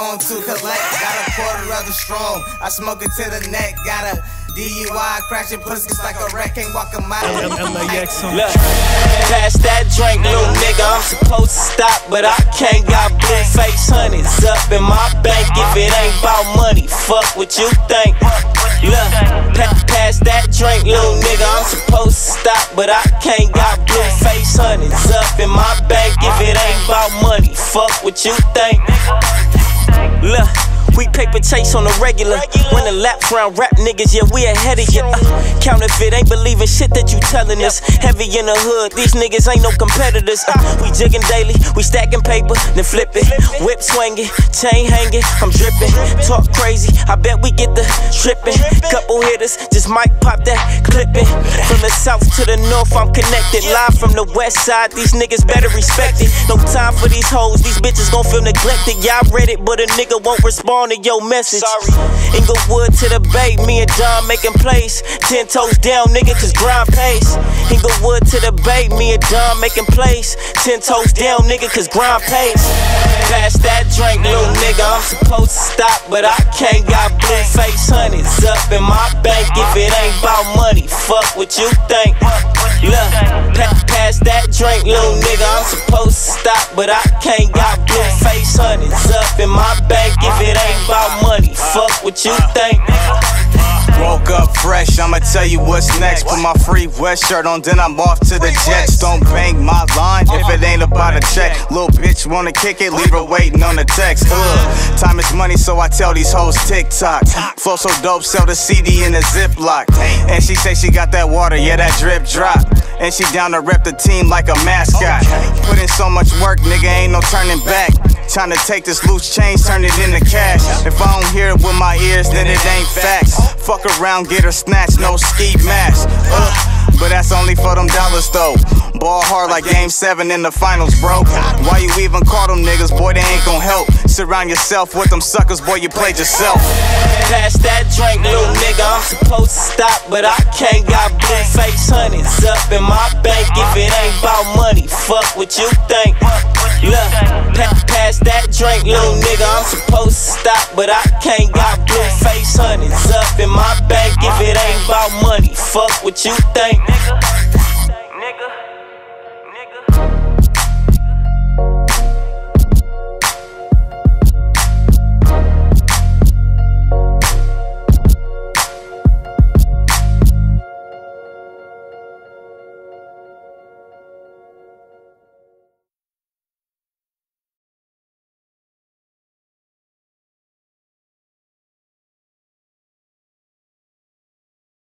going to collect. Got a quarter of the strong. I smoke it to the neck. Got a DUI, crashing pussies like a wreck, ain't walk a mile. LAX on Look, pass that drink, little nigga. I'm supposed to stop, but I can't. Got blue face hundreds up in my bank. If it ain't about money, fuck what you think. Look, pa pass that drink, little nigga. I'm supposed to stop, but I can't. Got blue face hundreds up in my bank. If it ain't about money, fuck what you think. Look. We paper chase on the regular. When the laps round rap niggas, yeah, we ahead of you. Uh, counterfeit ain't believing shit that you telling us. Heavy in the hood, these niggas ain't no competitors. Uh, we jigging daily, we stacking paper, then flip it. Whip swinging, chain hanging, I'm dripping. Talk crazy, I bet we get the tripping. Couple hitters, just might pop that clipping. From the south to the north, I'm connected. Live from the west side, these niggas better respect it. No time for these hoes, these bitches gon' feel neglected. Y'all read it, but a nigga won't respond to your message. Sorry. Inglewood to the bay, me and John making plays. Ten toes down, nigga, cause grind pays. Inglewood to the bay, me and John making plays. Ten toes down, nigga, cause grind pays. Pass that drink, little nigga, I'm supposed to stop, but I can't. Got blue face hundreds up in my bank. If it ain't about money, what you think. Look, pa pass that drink, little nigga, I'm supposed to stop, but I can't. Got blue face hundreds up in my bank. If it ain't about money. Fuck what you think. Woke up fresh, I'ma tell you what's next. Put my free West shirt on, then I'm off to the Jets. Don't bang my line if it ain't about a check. Little bitch wanna kick it, leave her waiting on the text. Ugh. Time is money, so I tell these hoes TikTok. Flow so dope, sell the CD in a Ziploc. And she say she got that water, yeah, that drip drop. And she down to rep the team like a mascot. Put in so much work, nigga, ain't no turning back. Trying to take this loose change, turn it into cash. If I don't hear it with my ears, then it ain't facts. Fuck around, get her snatched, no ski mask. Uh. But that's only for them dollars though. Ball hard like game seven in the finals, bro. Why you even call them niggas, boy, they ain't gon' help. Surround yourself with them suckers, boy, you played yourself. Pass that drink, little nigga, I'm supposed to stop, but I can't. Got blue face hundreds up in my bank. If it ain't about money, fuck what you think. Look, pa pass that drink, little nigga, I'm supposed to stop, but I can't. Got blue face hundreds up in my bank. If it ain't about money, fuck what you think nigga.